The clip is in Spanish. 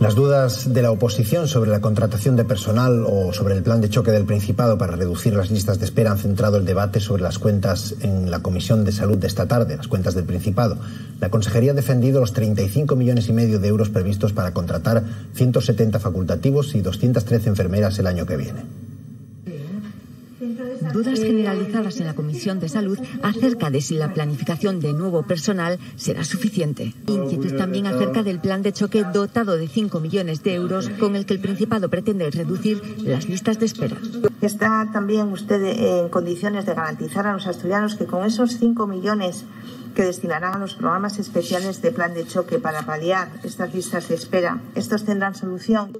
Las dudas de la oposición sobre la contratación de personal o sobre el plan de choque del Principado para reducir las listas de espera han centrado el debate sobre las cuentas en la Comisión de Salud de esta tarde, las cuentas del Principado. La Consejería ha defendido los 35 millones y medio de euros previstos para contratar 170 facultativos y 213 enfermeras el año que viene dudas generalizadas en la Comisión de Salud acerca de si la planificación de nuevo personal será suficiente. Inquietud también acerca del plan de choque dotado de 5 millones de euros con el que el Principado pretende reducir las listas de espera. ¿Está también usted en condiciones de garantizar a los asturianos que con esos 5 millones que destinarán a los programas especiales de plan de choque para paliar estas listas de espera, estos tendrán solución?